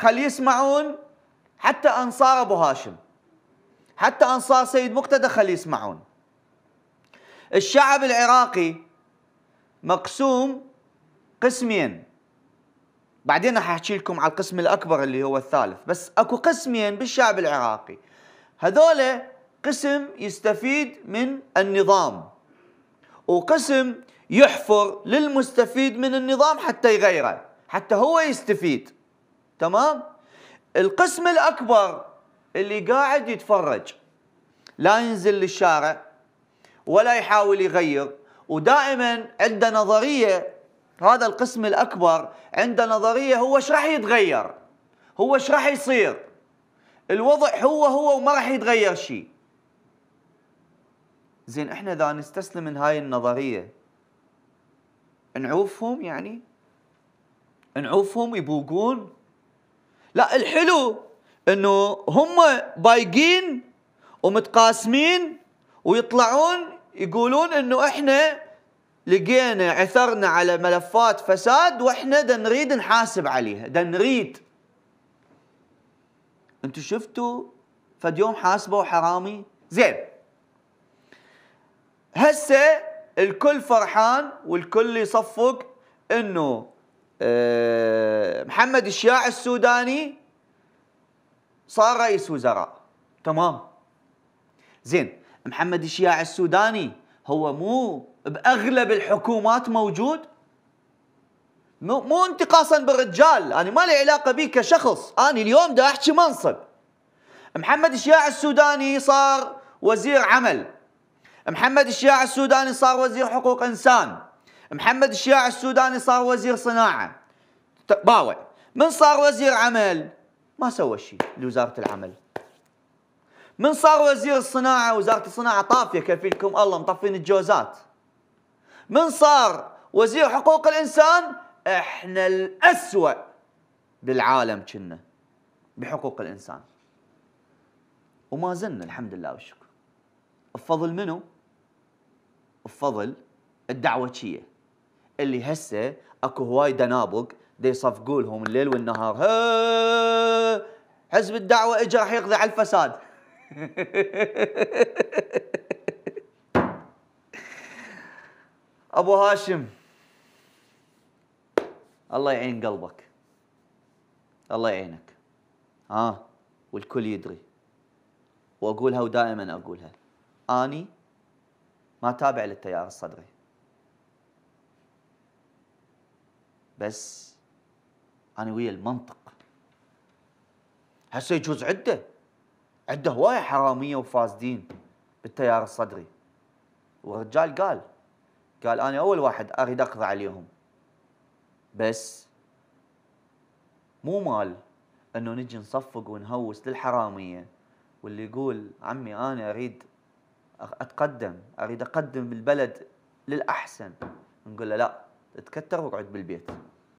خل يسمعون حتى أنصار أبو هاشم. حتى أنصار سيد مقتدى خل يسمعون. الشعب العراقي مقسوم قسمين. بعدين راح أحكي لكم على القسم الأكبر اللي هو الثالث. بس أكو قسمين بالشعب العراقي. هذول قسم يستفيد من النظام. وقسم يحفر للمستفيد من النظام حتى يغيره حتى هو يستفيد. تمام؟ القسم الأكبر اللي قاعد يتفرج لا ينزل للشارع ولا يحاول يغير ودائما عنده نظرية. هذا القسم الأكبر عنده نظرية هو إيش راح يتغير؟ هو إيش راح يصير؟ الوضع هو هو وما راح يتغير شيء. زين إحنا إذا نستسلم من هاي النظرية نعوفهم يعني؟ نعوفهم يبوقون؟ لا الحلو إنه هم بايقين ومتقاسمين ويطلعون يقولون إنه إحنا لقينا عثرنا على ملفات فساد وإحنا دا نريد نحاسب عليها دا نريد. أنتوا شفتوا فد يوم حاسبوا حرامي زين. هسه الكل فرحان والكل يصفق إنه محمد الشياع السوداني صار رئيس وزراء. تمام. زين محمد الشياع السوداني هو مو بأغلب الحكومات موجود؟ مو, مو انتقاصا بالرجال. أنا ما لي علاقة بي كشخص. أنا اليوم دا أحكي منصب. محمد الشياع السوداني صار وزير عمل. محمد الشياع السوداني صار وزير حقوق إنسان. محمد الشياع السوداني صار وزير صناعة. باوع. من صار وزير عمل؟ ما سوى شيء لوزارة العمل. من صار وزير الصناعه وزارة الصناعة طافية كفيلكم الله مطفين الجوزات. من صار وزير حقوق الإنسان؟ إحنا الأسوأ بالعالم كنا بحقوق الإنسان. وما زلنا الحمد لله والشكر. بفضل منو؟ بفضل الدعوتشيه اللي هسه اكو هواي دنابق دي يصفقوا لهم الليل والنهار ها حزب الدعوة اجى راح يقضي على الفساد. أبو هاشم الله يعين قلبك. الله يعينك. ها والكل يدري. وأقولها ودائما أقولها. أني ما تابع للتيار الصدري. بس أنا ويا المنطق. هسه يجوز عدة. عدة هوايه حرامية وفاسدين بالتيار الصدري. والرجال قال قال أنا أول واحد أريد أقضي عليهم. بس مو مال إنه نجي نصفق ونهوس للحرامية واللي يقول عمي أنا أريد أتقدم أريد أقدم بالبلد للأحسن. نقول له لا تكتر واقعد بالبيت.